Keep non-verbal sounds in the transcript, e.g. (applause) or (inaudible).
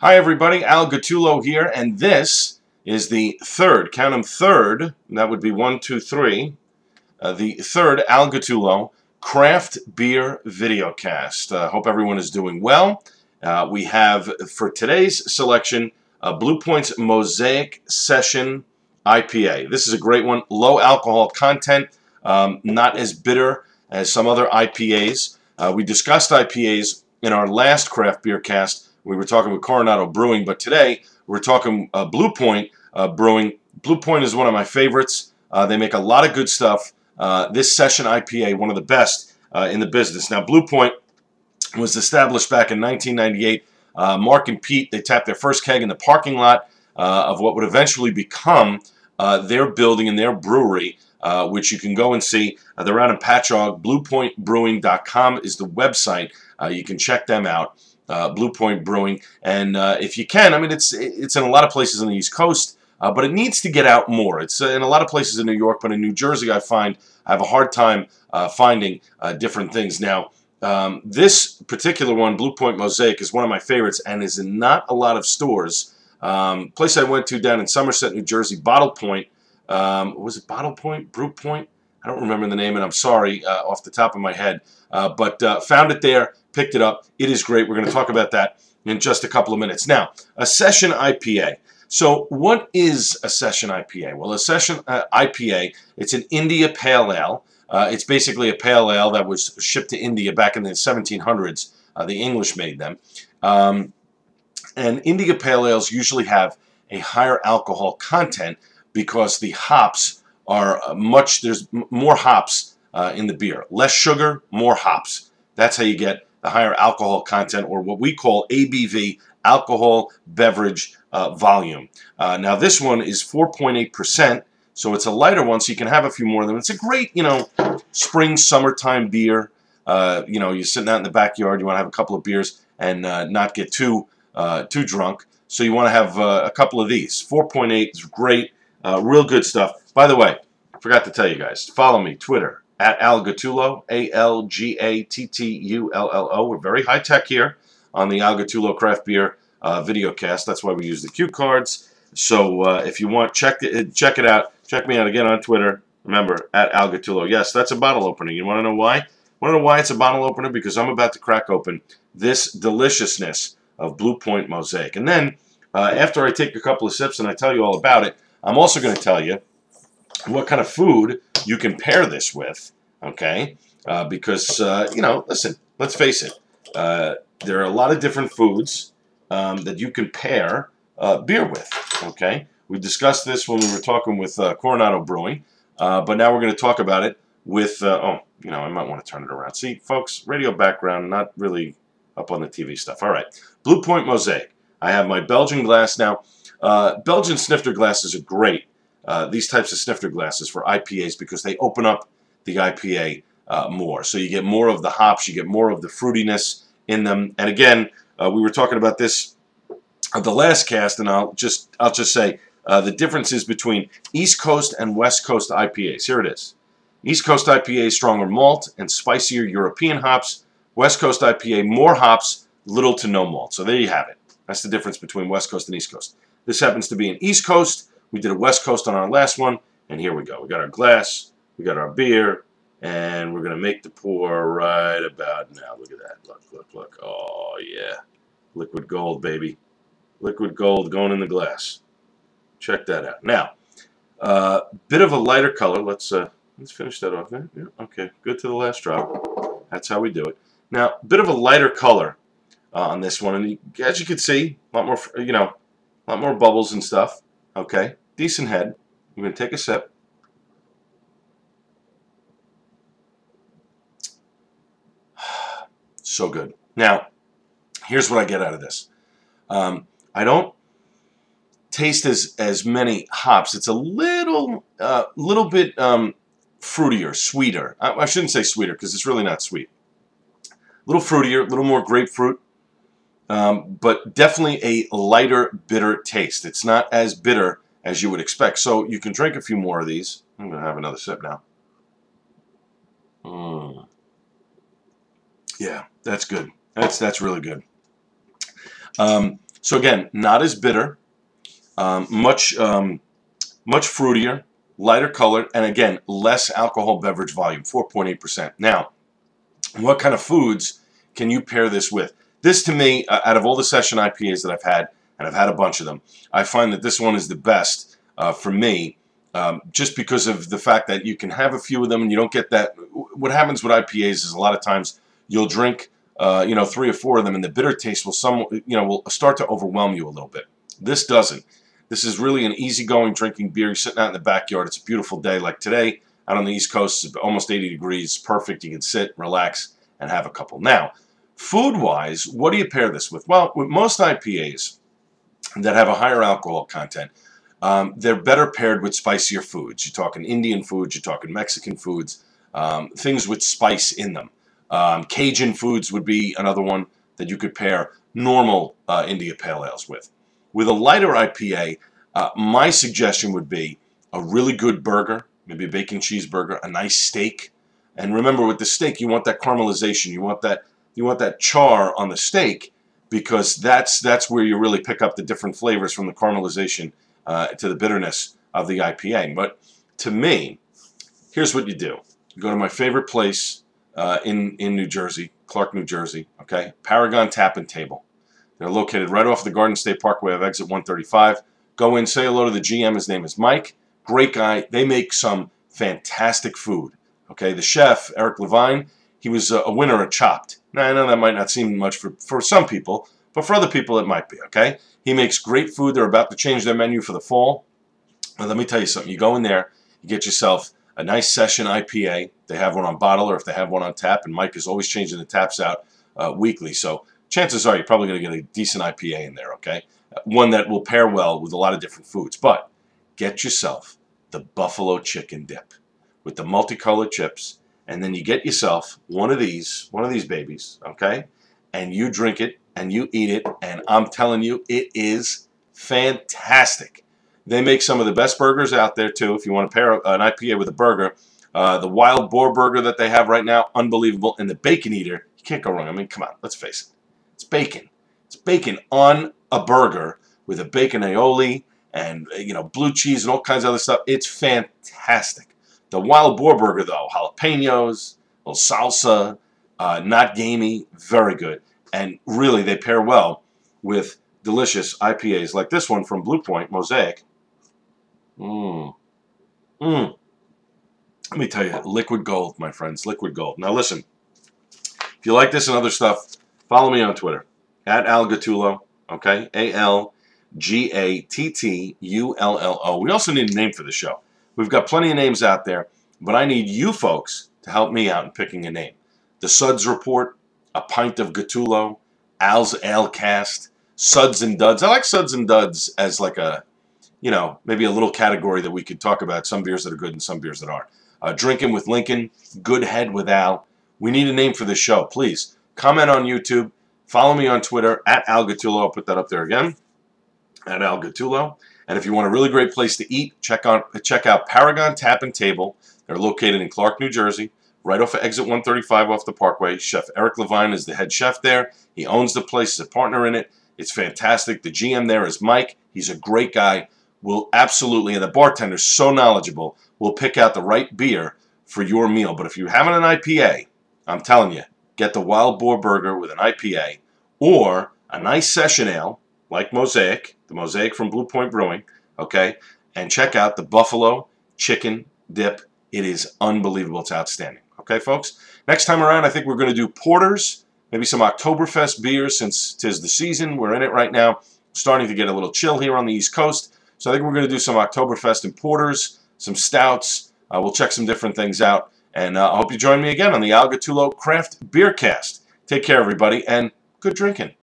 Hi everybody, Al Gattullo here, and this is the third, count them third, that would be one, two, three, uh, the third Al Gattullo craft beer videocast. Uh, hope everyone is doing well. Uh, we have, for today's selection, uh, Blue Point's Mosaic Session IPA. This is a great one, low alcohol content, um, not as bitter as some other IPAs. Uh, we discussed IPAs in our last craft beer cast, we were talking with Coronado Brewing, but today we're talking uh, Blue Point uh, Brewing. Blue Point is one of my favorites. Uh, they make a lot of good stuff. Uh, this session IPA, one of the best uh, in the business. Now, Blue Point was established back in 1998. Uh, Mark and Pete, they tapped their first keg in the parking lot of what would eventually become their building and their brewery. Uh, which you can go and see. Uh, they're out in Patchogue. BluePointBrewing.com is the website. Uh, you can check them out uh, Blue Point Brewing. And uh, if you can, I mean, it's it's in a lot of places on the East Coast, uh, but it needs to get out more. It's uh, in a lot of places in New York, but in New Jersey, I find I have a hard time uh, finding uh, different things. Now, um, this particular one, Blue Point Mosaic, is one of my favorites and is in not a lot of stores. Um, place I went to down in Somerset, New Jersey, Bottle Point. Um, was it Bottle Point? Brew Point? I don't remember the name, and I'm sorry off the top of my head. but found it there picked it up. It is great. We're going to talk about that in just a couple of minutes. Now, a session IPA. So what is a session IPA? Well, a session uh, IPA, it's an India Pale Ale. Uh, it's basically a pale ale that was shipped to India back in the 1700s. Uh, the English made them. Um, and India Pale Ales usually have a higher alcohol content because the hops are uh, much, there's more hops uh, in the beer. Less sugar, more hops. That's how you get the higher alcohol content, or what we call ABV, alcohol beverage uh, volume. Uh, now this one is 4.8%, so it's a lighter one, so you can have a few more of them. It's a great, you know, spring, summertime beer. Uh, you know, you're sitting out in the backyard, you want to have a couple of beers and uh, not get too uh, too drunk. So you want to have uh, a couple of these. 4.8 is great, real good stuff. By the way, forgot to tell you guys, follow me, Twitter, at Al Gattullo, A-L-G-A-T-T-U-L-L-O. We're very high tech here on the Al Gattullo Craft Beer uh, video cast. That's why we use the cue cards. So uh, if you want, check it, check it out. Check me out again on Twitter. Remember, at Al Gattullo. Yes, that's a bottle opener. You want to know why? Want to know why it's a bottle opener? Because I'm about to crack open this deliciousness of Blue Point Mosaic. And then, uh, after I take a couple of sips and I tell you all about it, I'm also going to tell you what kind of food you can pair this with, okay? Uh, because, uh, you know, listen, let's face it. Uh, there are a lot of different foods um, that you can pair uh, beer with, okay? We discussed this when we were talking with uh, Coronado Brewing, uh, but now we're going to talk about it with, oh, you know, I might want to turn it around. See, folks, radio background, not really up on the TV stuff. All right, Blue Point Mosaic. I have my Belgian glass now. Belgian snifter glasses are great uh, these types of snifter glasses for IPAs because they open up the IPA uh, more. So you get more of the hops, you get more of the fruitiness in them. And again, uh, we were talking about this at the last cast, and I'll just I'll just say uh, the differences between East Coast and West Coast IPAs. Here it is. East Coast IPA stronger malt and spicier European hops. West Coast IPA more hops, little to no malt. So there you have it. That's the difference between West Coast and East Coast. This happens to be an East Coast we did a West Coast on our last one, and here we go. We got our glass, we got our beer, and we're going to make the pour right about now. Look at that. Look, look, look. Oh, yeah. Liquid gold, baby. Liquid gold going in the glass. Check that out. Now, uh, bit of a lighter color. Let's uh, let's finish that off. Yeah, okay, good to the last drop. That's how we do it. Now, a bit of a lighter color uh, on this one, and as you can see, a lot more, you know, a lot more bubbles and stuff. Okay, decent head. I'm going to take a sip. (sighs) so good. Now, here's what I get out of this. Um, I don't taste as as many hops. It's a little uh, little bit um, fruitier, sweeter. I, I shouldn't say sweeter because it's really not sweet. A little fruitier, a little more grapefruit um, but definitely a lighter bitter taste. It's not as bitter as you would expect. So you can drink a few more of these. I'm going to have another sip now. Mm. Yeah, that's good. That's that's really good. Um, So again, not as bitter, um, much um, much fruitier, lighter colored, and again, less alcohol beverage volume, 4.8%. Now, what kind of foods can you pair this with? This to me, uh, out of all the session IPAs that I've had, and I've had a bunch of them, I find that this one is the best uh, for me um, just because of the fact that you can have a few of them and you don't get that. What happens with IPAs is a lot of times you'll drink, uh, you know, three or four of them and the bitter taste will some, you know, will start to overwhelm you a little bit. This doesn't. This is really an easygoing drinking beer. You're sitting out in the backyard. It's a beautiful day like today out on the East Coast. It's almost 80 degrees. Perfect. You can sit, relax, and have a couple. Now, food-wise, what do you pair this with? Well, with most IPAs that have a higher alcohol content, um, they're better paired with spicier foods. You're talking Indian foods, you're talking Mexican foods, um, things with spice in them. Um, Cajun foods would be another one that you could pair normal uh, India Pale Ales with. With a lighter IPA, uh, my suggestion would be a really good burger, maybe a bacon cheeseburger, a nice steak. And remember, with the steak, you want that caramelization. You want that you want that char on the steak because that's that's where you really pick up the different flavors from the caramelization uh, to the bitterness of the IPA. But to me, here's what you do. You go to my favorite place uh, in, in New Jersey, Clark, New Jersey, okay? Paragon Tap and Table. They're located right off the Garden State Parkway of exit 135. Go in, say hello to the GM. His name is Mike. Great guy. They make some fantastic food. Okay, the chef, Eric Levine, he was a winner at Chopped. Now, I know that might not seem much for, for some people, but for other people it might be, okay? He makes great food. They're about to change their menu for the fall. Let me tell you something. You go in there, you get yourself a nice session IPA. They have one on bottle or if they have one on tap, and Mike is always changing the taps out uh, weekly. So chances are you're probably going to get a decent IPA in there, okay? Uh, one that will pair well with a lot of different foods. But get yourself the buffalo chicken dip with the multicolored chips, and then you get yourself one of these, one of these babies, okay? And you drink it and you eat it, and I'm telling you, it is fantastic. They make some of the best burgers out there too. If you want to pair an IPA with a burger, uh, the Wild Boar burger that they have right now, unbelievable. And the Bacon Eater, you can't go wrong. I mean, come on, let's face it. It's bacon. It's bacon on a burger with a bacon aioli and you know blue cheese and all kinds of other stuff. It's fantastic. The Wild Boar burger though, jalapenos, little salsa, uh, not gamey, very good. And really, they pair well with delicious IPAs like this one from Blue Point Mosaic. Mmm. Mmm. Let me tell you, liquid gold, my friends, liquid gold. Now listen, if you like this and other stuff, follow me on Twitter at Al okay? A L G A T T U L L O. We also need a name for the show. We've got plenty of names out there, but I need you folks to help me out in picking a name. The Suds Report, a pint of Gattullo, Al's Alecast, Suds and Duds. I like Suds and Duds as like a, you know, maybe a little category that we could talk about. Some beers that are good and some beers that aren't. Uh, Drinking with Lincoln, Good Head with Al. We need a name for this show. Please comment on YouTube. Follow me on Twitter at Al Gattullo. I'll put that up there again at Al Gattullo. And if you want a really great place to eat, check out check out Paragon Tap and Table. They're located in Clark, New Jersey right off of exit 135 off the Parkway. Chef Eric Levine is the head chef there. He owns the place, he's a partner in it. It's fantastic. The GM there is Mike. He's a great guy. Will absolutely, and the bartender's so knowledgeable, will pick out the right beer for your meal. But if you're having an IPA, I'm telling you, get the Wild Boar Burger with an IPA or a nice session ale like Mosaic, the Mosaic from Blue Point Brewing, okay? And check out the Buffalo Chicken Dip. It is unbelievable. It's outstanding. Okay, folks? Next time around, I think we're going to do porters, maybe some Oktoberfest beers since tis the season. We're in it right now. Starting to get a little chill here on the East Coast. So I think we're going to do some Oktoberfest and porters, some stouts. Uh, we'll check some different things out. And uh, I hope you join me again on the Al Gattullo Craft Beer Cast. Take care, everybody, and good drinking.